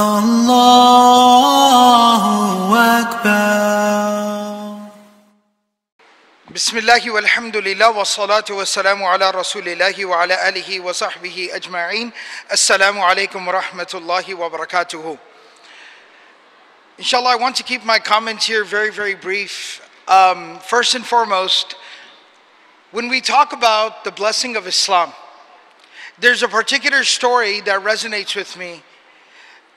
Allahu Akbar. Bismillahi walhamdulillah wa salatu wa salamu ala rasulillahi wa ala alihi wa sahbihi ajma'in. Assalamu alaikum wa rahmatullahi wa barakatuhu. Inshallah, I want to keep my comments here very, very brief. Um, first and foremost, when we talk about the blessing of Islam, there's a particular story that resonates with me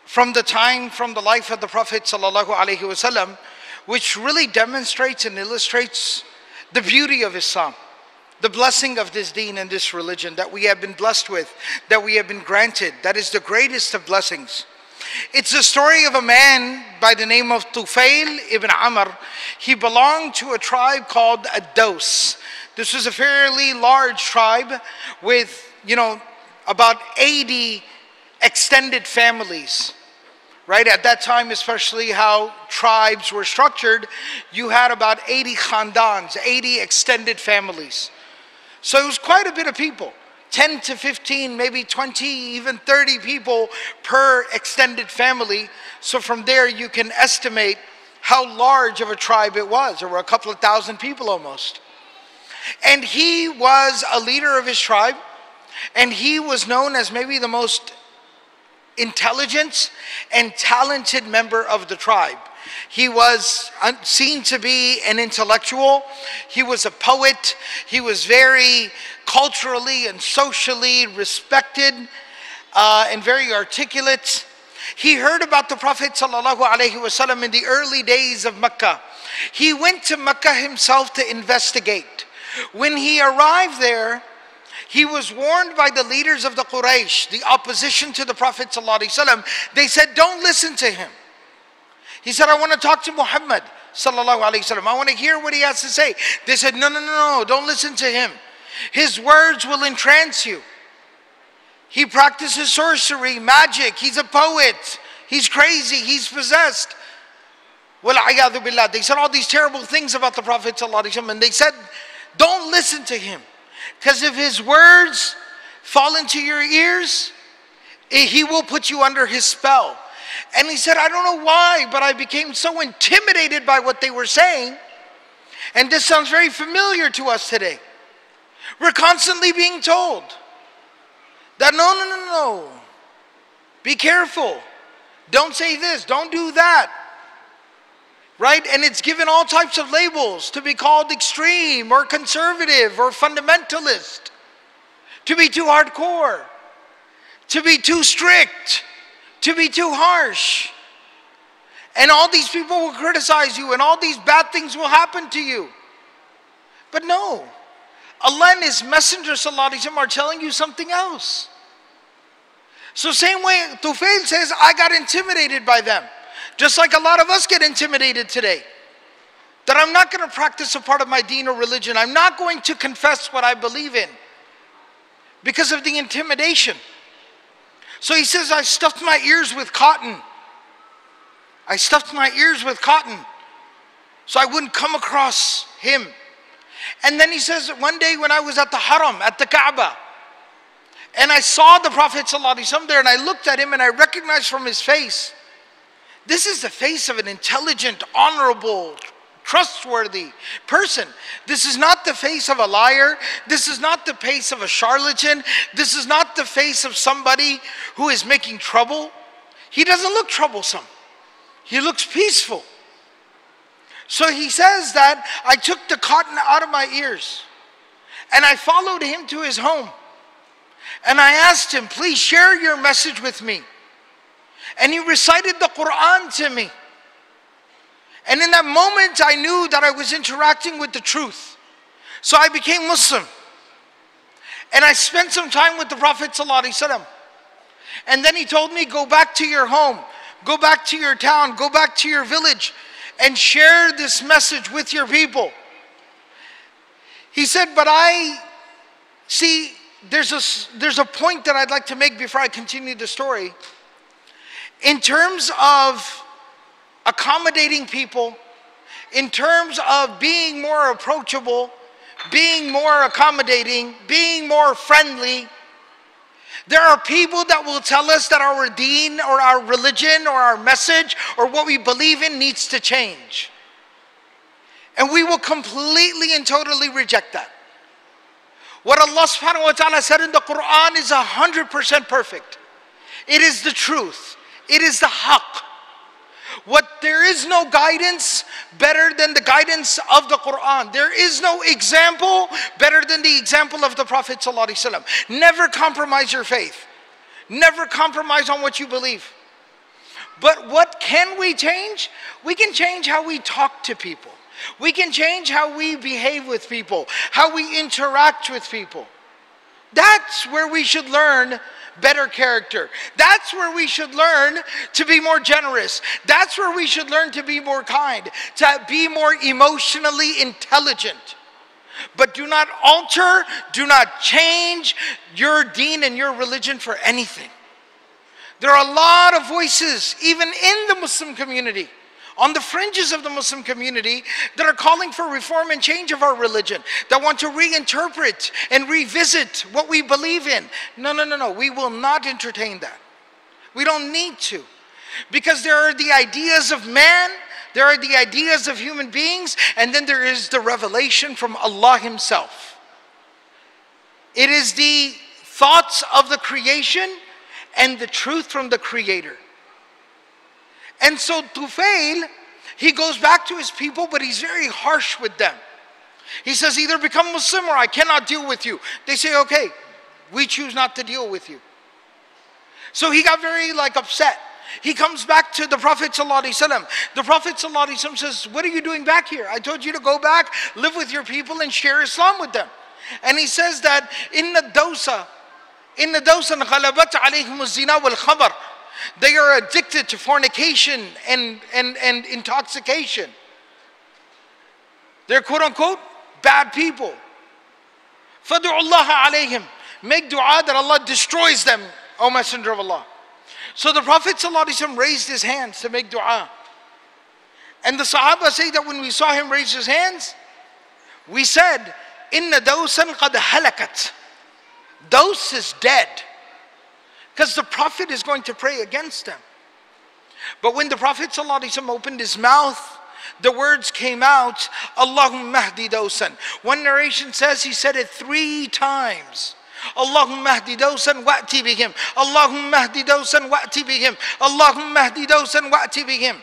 from the time, from the life of the Prophet wasallam, which really demonstrates and illustrates the beauty of Islam, the blessing of this deen and this religion that we have been blessed with, that we have been granted. That is the greatest of blessings. It's the story of a man by the name of Tufail ibn Amr. He belonged to a tribe called Ad-Daws. This was a fairly large tribe with, you know, about 80 extended families. Right at that time, especially how tribes were structured, you had about 80 khandans, 80 extended families. So it was quite a bit of people. 10 to 15, maybe 20, even 30 people per extended family. So from there, you can estimate how large of a tribe it was. There were a couple of thousand people almost. And he was a leader of his tribe, and he was known as maybe the most intelligent and talented member of the tribe. He was seen to be an intellectual. He was a poet. He was very culturally and socially respected uh, and very articulate. He heard about the Prophet ﷺ in the early days of Mecca. He went to Mecca himself to investigate. When he arrived there, he was warned by the leaders of the Quraysh, the opposition to the Prophet ﷺ. They said, Don't listen to him. He said, I want to talk to Muhammad. I want to hear what he has to say. They said, No, no, no, no, don't listen to him. His words will entrance you. He practices sorcery, magic. He's a poet. He's crazy. He's possessed. Well. They said all these terrible things about the Prophet and they said, don't listen to him. Because if his words fall into your ears, eh, he will put you under his spell. And he said, I don't know why, but I became so intimidated by what they were saying. And this sounds very familiar to us today. We're constantly being told that no, no, no, no. Be careful. Don't say this. Don't do that. Right? And it's given all types of labels to be called extreme or conservative or fundamentalist, to be too hardcore, to be too strict, to be too harsh. And all these people will criticize you and all these bad things will happen to you. But no. Allah and His Messenger are telling you something else. So same way Tufail says, I got intimidated by them. Just like a lot of us get intimidated today. That I'm not going to practice a part of my deen or religion. I'm not going to confess what I believe in. Because of the intimidation. So he says, I stuffed my ears with cotton. I stuffed my ears with cotton. So I wouldn't come across him. And then he says, one day when I was at the Haram, at the Kaaba, and I saw the Prophet ﷺ there and I looked at him and I recognized from his face, this is the face of an intelligent, honorable, trustworthy person. This is not the face of a liar. This is not the face of a charlatan. This is not the face of somebody who is making trouble. He doesn't look troublesome. He looks peaceful. So he says that I took the cotton out of my ears and I followed him to his home. And I asked him, please share your message with me. And he recited the Quran to me. And in that moment, I knew that I was interacting with the truth. So I became Muslim. And I spent some time with the Prophet. ﷺ. And then he told me, Go back to your home, go back to your town, go back to your village, and share this message with your people. He said, But I see, there's a, there's a point that I'd like to make before I continue the story. In terms of accommodating people, in terms of being more approachable, being more accommodating, being more friendly, There are people that will tell us that our deen or our religion or our message or what we believe in needs to change. And we will completely and totally reject that. What Allah subhanahu wa ta'ala said in the Quran is 100% perfect. It is the truth. It is the haqq. What there is no guidance better than the guidance of the Quran. There is no example better than the example of the Prophet ﷺ. Never compromise your faith. Never compromise on what you believe. But what can we change? We can change how we talk to people. We can change how we behave with people, how we interact with people. That's where we should learn better character. That's where we should learn to be more generous. That's where we should learn to be more kind, to be more emotionally intelligent. But do not alter, do not change your deen and your religion for anything. There are a lot of voices, even in the Muslim community on the fringes of the Muslim community that are calling for reform and change of our religion, that want to reinterpret and revisit what we believe in. No, no, no, no. We will not entertain that. We don't need to. Because there are the ideas of man, there are the ideas of human beings, and then there is the revelation from Allah Himself. It is the thoughts of the creation and the truth from the Creator. And so Tufail, he goes back to his people, but he's very harsh with them. He says, either become Muslim or I cannot deal with you. They say, okay, we choose not to deal with you. So he got very like upset. He comes back to the Prophet ﷺ. The Prophet ﷺ says, What are you doing back here? I told you to go back, live with your people, and share Islam with them. And he says that in the dosa, in the dosa, غلبت عليهم الزنا والخمر. They are addicted to fornication and, and, and intoxication. They're quote unquote bad people. Fadu'ullaha alayhim. Make dua that Allah destroys them, O Messenger of Allah. So the Prophet ﷺ raised his hands to make dua. And the Sahaba say that when we saw him raise his hands, we said, Inna dawsan qad halakat. Daws is dead. Because the Prophet is going to pray against them. But when the Prophet ﷺ opened his mouth, the words came out, Allahumma mahdi dosan. One narration says he said it three times. Allahumma mahdi dosan wa'ti bihim. Allahumma mahdi dosan wa'ti bihim. Allahumma mahdi dosan wa'ti bihim.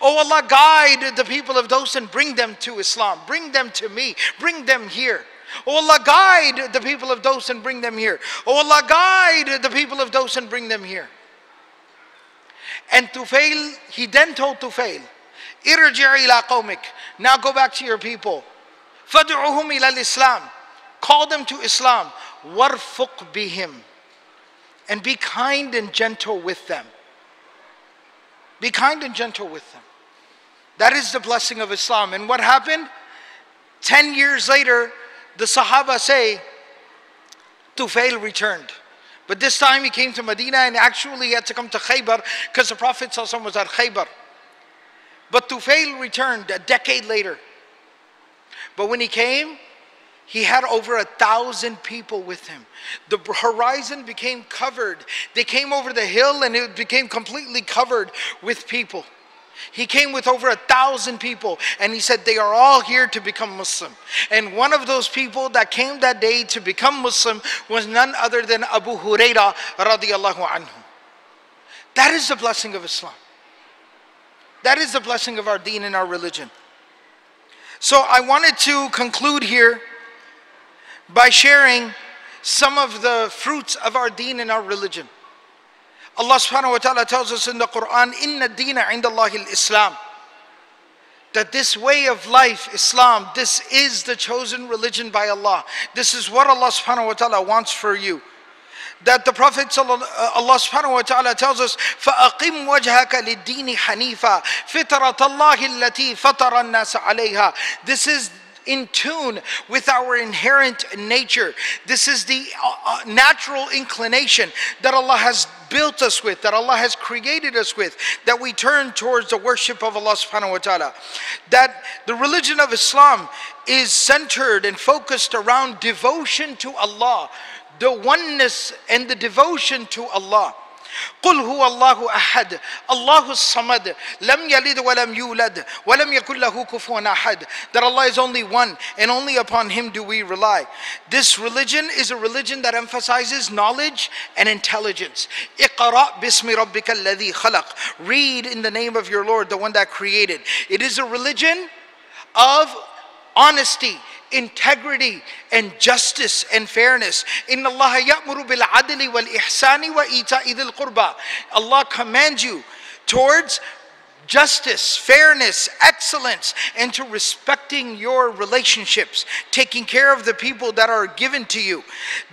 Oh Allah, guide the people of Dosan, bring them to Islam, bring them to me, bring them here. Oh Allah, guide the people of Daws and bring them here. Oh Allah, guide the people of Daws and bring them here. And Tufail, he then told ila qawmik. Now go back to your people. Fad'uhum ila islam Call them to Islam. Warfuq bihim. And be kind and gentle with them. Be kind and gentle with them. That is the blessing of Islam. And what happened? Ten years later, the Sahaba say Tufail returned. But this time he came to Medina and actually had to come to Khaybar because the Prophet was at Khaybar. But Tufail returned a decade later. But when he came, he had over a thousand people with him. The horizon became covered. They came over the hill and it became completely covered with people. He came with over a thousand people and he said they are all here to become Muslim. And one of those people that came that day to become Muslim was none other than Abu Huraira radiallahu anhu. That is the blessing of Islam. That is the blessing of our deen and our religion. So I wanted to conclude here by sharing some of the fruits of our deen and our religion. Allah subhanahu wa ta'ala tells us in the Quran, Inna dina indallahi al-Islam. That this way of life, Islam, this is the chosen religion by Allah. This is what Allah subhanahu wa ta'ala wants for you. That the Prophet uh, Allah subhanahu wa ta'ala tells us, فَأَقِمْ وَجْهَكَ لِلدِّينِ حَنِيفًا فِطْرَةَ اللَّهِ الَّتِي فَطَرَ النَّاسَ عَلَيْهَا This is in tune with our inherent nature. This is the uh, uh, natural inclination that Allah has built us with, that Allah has created us with, that we turn towards the worship of Allah subhanahu wa ta'ala. That the religion of Islam is centered and focused around devotion to Allah the oneness and the devotion to Allah. قل هو الله أحد الله الصمد لم يلد ولم يولد ولم يكن له كفوا أحد that Allah is only one and only upon him do we rely this religion is a religion that emphasizes knowledge and intelligence اقرأ باسم ربك الذي خلق read in the name of your Lord the one that created it is a religion of honesty integrity and justice and fairness. Inna Allah ya'muru bil adli wal ihsani wa ita idil qurba. Allah commands you towards justice, fairness, excellence, and to respecting your relationships, taking care of the people that are given to you.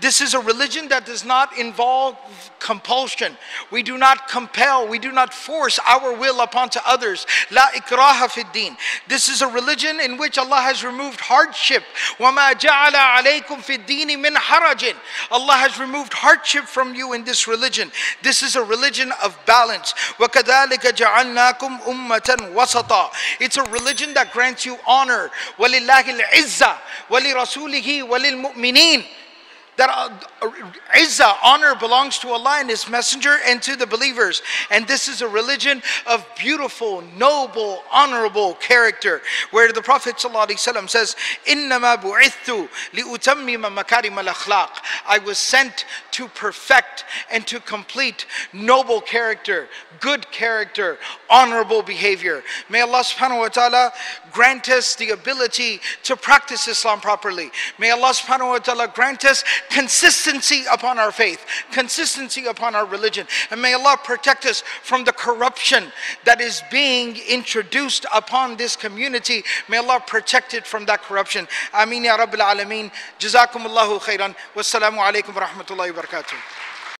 This is a religion that does not involve compulsion. We do not compel, we do not force our will upon to others. La ikraha fid din. This is a religion in which Allah has removed hardship. وَمَا جَعَلَ عَلَيْكُمْ فِي الدِّينِ مِنْ حَرَجٍ Allah has removed hardship from you in this religion. This is a religion of balance. وَكَذَلِكَ جَعَلْنَاكُمْ أُمَّةً وَسَطًا It's a religion that grants you honor. وَلِلَّهِ الْعِزَّةِ وَلِرَسُولِهِ وَلِلْمُؤْمِنِينَ that uh, izzah, honor belongs to Allah and His Messenger and to the believers. And this is a religion of beautiful, noble, honorable character. Where the Prophet ﷺ says, إِنَّمَا بُعِثْتُ لِأُتَمِّمَ مَكَارِمَ الْأَخْلَاقِ I was sent to perfect and to complete noble character, good character, honorable behavior. May Allah subhanahu wa ta'ala grant us the ability to practice Islam properly. May Allah subhanahu wa ta'ala grant us consistency upon our faith, consistency upon our religion. And may Allah protect us from the corruption that is being introduced upon this community. May Allah protect it from that corruption. Ameen ya Rabbil Alameen. Jazakumullahu khairan. Wassalamu alaikum wa rahmatullahi wa barakatuh.